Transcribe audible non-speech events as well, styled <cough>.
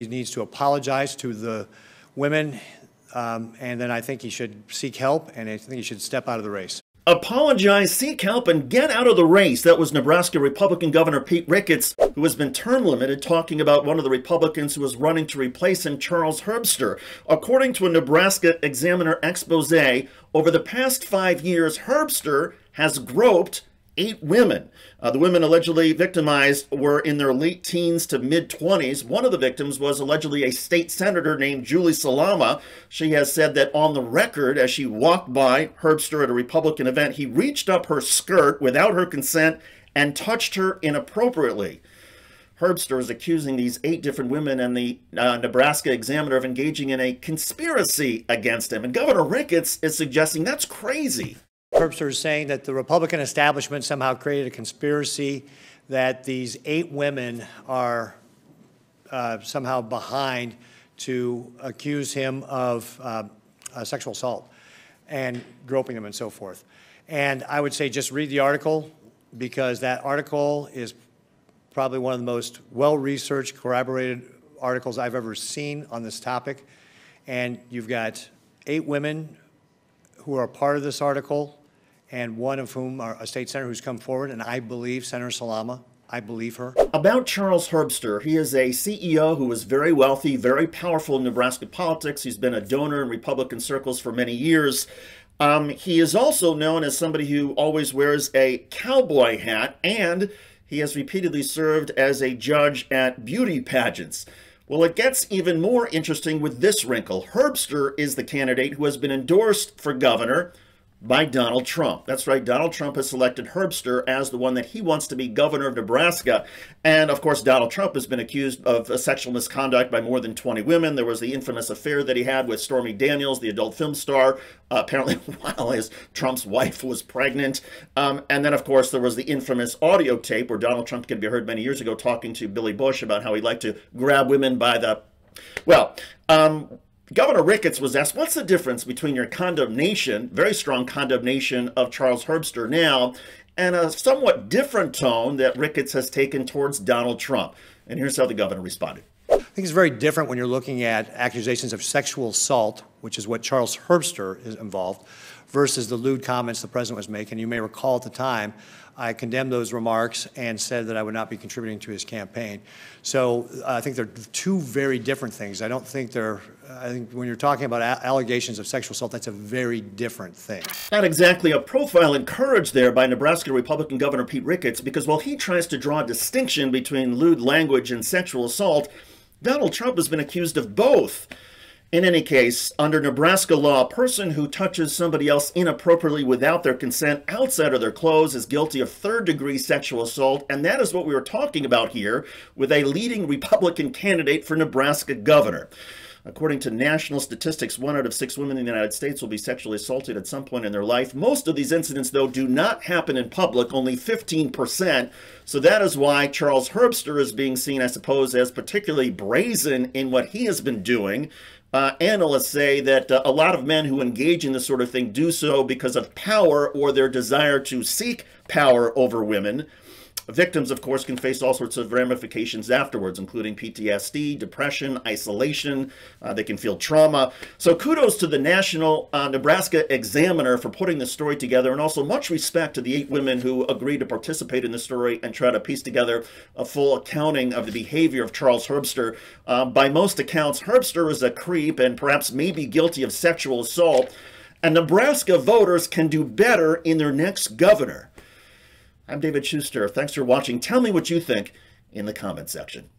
He needs to apologize to the women, um, and then I think he should seek help, and I think he should step out of the race. Apologize, seek help, and get out of the race. That was Nebraska Republican Governor Pete Ricketts, who has been term limited, talking about one of the Republicans who was running to replace him, Charles Herbster. According to a Nebraska Examiner expose, over the past five years, Herbster has groped eight women. Uh, the women allegedly victimized were in their late teens to mid 20s. One of the victims was allegedly a state senator named Julie Slama. She has said that on the record, as she walked by Herbster at a Republican event, he reached up her skirt without her consent and touched her inappropriately. Herbster is accusing these eight different women and the uh, Nebraska Examiner of engaging in a conspiracy against him. And Governor Ricketts is suggesting that's crazy. Herbster is saying that the Republican establishment somehow created a conspiracy that these eight women are uh, somehow behind to accuse him of uh, sexual assault and groping them and so forth. And I would say just read the article because that article is probably one of the most well-researched, corroborated articles I've ever seen on this topic. And you've got eight women who are part of this article and one of whom are a state senator who's come forward, and I believe Senator Slama. I believe her. About Charles Herbster, he is a CEO who is very wealthy, very powerful in Nebraska politics. He's been a donor in Republican circles for many years. Um, he is also known as somebody who always wears a cowboy hat, and he has repeatedly served as a judge at beauty pageants. Well, it gets even more interesting with this wrinkle. Herbster is the candidate who has been endorsed for governor by Donald Trump. That's right, Donald Trump has selected Herbster as the one that he wants to be governor of Nebraska. And of course, Donald Trump has been accused of sexual misconduct by more than 20 women. There was the infamous affair that he had with Stormy Daniels, the adult film star, uh, apparently <laughs> while his Trump's wife was pregnant. Um, and then, of course, there was the infamous audio tape where Donald Trump can be heard many years ago talking to Billy Bush about how he liked to grab women by the well, um, Governor Ricketts was asked, what's the difference between your condemnation, very strong condemnation of Charles Herbster now, and a somewhat different tone that Ricketts has taken towards Donald Trump? And here's how the governor responded. I think it's very different when you're looking at accusations of sexual assault, which is what Charles Herbster is involved, versus the lewd comments the president was making. You may recall at the time, I condemned those remarks and said that I would not be contributing to his campaign. So uh, I think they're two very different things. I don't think they're, I think when you're talking about allegations of sexual assault, that's a very different thing. Not exactly a profile encouraged there by Nebraska Republican Governor Pete Ricketts because while he tries to draw a distinction between lewd language and sexual assault, Donald Trump has been accused of both. In any case, under Nebraska law, a person who touches somebody else inappropriately without their consent outside of their clothes is guilty of third degree sexual assault, and that is what we were talking about here with a leading Republican candidate for Nebraska governor. According to national statistics, one out of six women in the United States will be sexually assaulted at some point in their life. Most of these incidents, though, do not happen in public, only 15%. So that is why Charles Herbster is being seen, I suppose, as particularly brazen in what he has been doing. Uh, analysts say that uh, a lot of men who engage in this sort of thing do so because of power or their desire to seek power over women. Victims, of course, can face all sorts of ramifications afterwards, including PTSD, depression, isolation. Uh, they can feel trauma. So kudos to the National uh, Nebraska Examiner for putting this story together, and also much respect to the eight women who agreed to participate in the story and try to piece together a full accounting of the behavior of Charles Herbster. Uh, by most accounts, Herbster is a creep and perhaps maybe guilty of sexual assault. And Nebraska voters can do better in their next governor. I'm David Shuster. Thanks for watching. Tell me what you think in the comment section.